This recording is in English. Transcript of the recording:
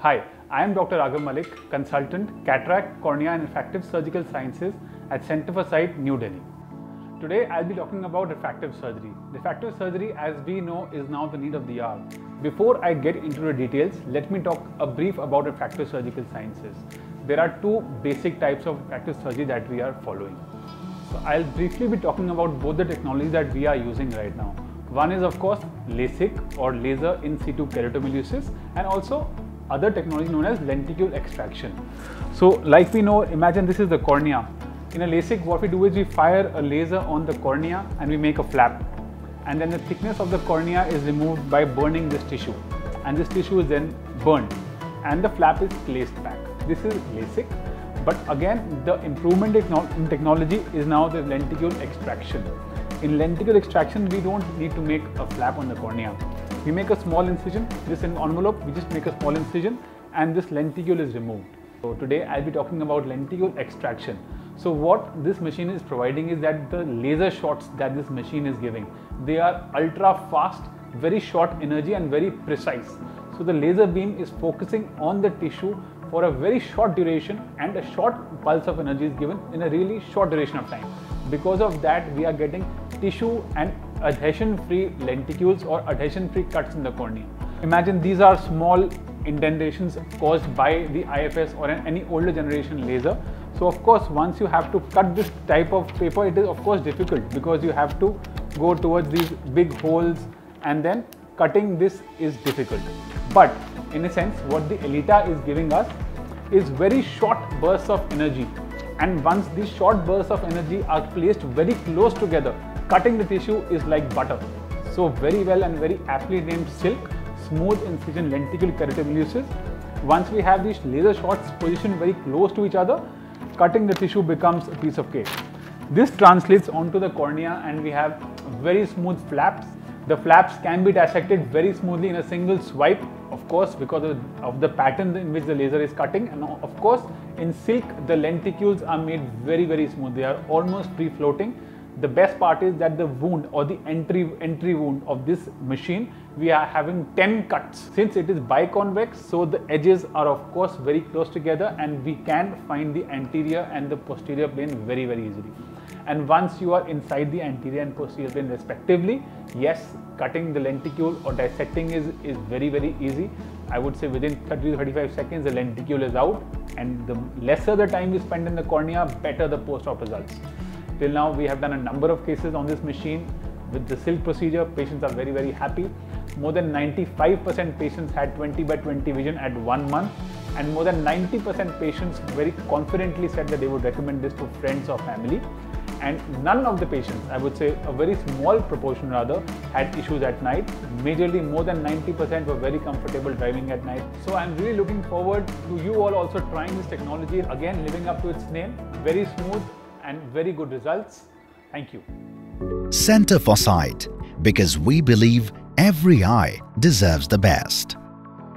Hi, I am Dr. Raghav Malik, consultant, cataract, cornea and refractive surgical sciences at Center for Sight, New Delhi. Today I'll be talking about refractive surgery. Refractive surgery as we know is now the need of the hour. Before I get into the details, let me talk a brief about refractive surgical sciences. There are two basic types of refractive surgery that we are following. So I'll briefly be talking about both the technologies that we are using right now. One is of course LASIK or laser in situ keratomileusis and also other technology known as lenticule extraction. So like we know, imagine this is the cornea. In a LASIK, what we do is we fire a laser on the cornea and we make a flap. And then the thickness of the cornea is removed by burning this tissue. And this tissue is then burned and the flap is placed back. This is LASIK. But again, the improvement in technology is now the lenticule extraction. In lenticule extraction, we don't need to make a flap on the cornea. We make a small incision, this in envelope, we just make a small incision and this lenticule is removed. So today I'll be talking about lenticule extraction. So what this machine is providing is that the laser shots that this machine is giving, they are ultra fast, very short energy and very precise. So the laser beam is focusing on the tissue for a very short duration and a short pulse of energy is given in a really short duration of time. Because of that, we are getting tissue and adhesion-free lenticules or adhesion-free cuts in the cornea. Imagine these are small indentations caused by the IFS or any older generation laser. So of course, once you have to cut this type of paper, it is of course difficult because you have to go towards these big holes and then cutting this is difficult. But in a sense, what the ELITA is giving us is very short bursts of energy and once these short bursts of energy are placed very close together, cutting the tissue is like butter. So very well and very aptly named silk, smooth incision lenticule keratomileusis. Once we have these laser shots positioned very close to each other, cutting the tissue becomes a piece of cake. This translates onto the cornea and we have very smooth flaps. The flaps can be dissected very smoothly in a single swipe, of course, because of the pattern in which the laser is cutting. And of course, in silk, the lenticules are made very, very smooth. They are almost free floating. The best part is that the wound or the entry entry wound of this machine, we are having 10 cuts. Since it is biconvex, so the edges are of course very close together and we can find the anterior and the posterior plane very, very easily. And once you are inside the anterior and posterior plane respectively, yes, cutting the lenticule or dissecting is, is very, very easy. I would say within 30 to 35 seconds, the lenticule is out and the lesser the time you spend in the cornea, better the post-op results. Till now, we have done a number of cases on this machine. With the silk procedure, patients are very, very happy. More than 95% patients had 20 by 20 vision at one month and more than 90% patients very confidently said that they would recommend this to friends or family and none of the patients, I would say a very small proportion rather, had issues at night. Majorly more than 90% were very comfortable driving at night. So I'm really looking forward to you all also trying this technology, again living up to its name, very smooth and very good results. Thank you. Center for Sight, because we believe every eye deserves the best.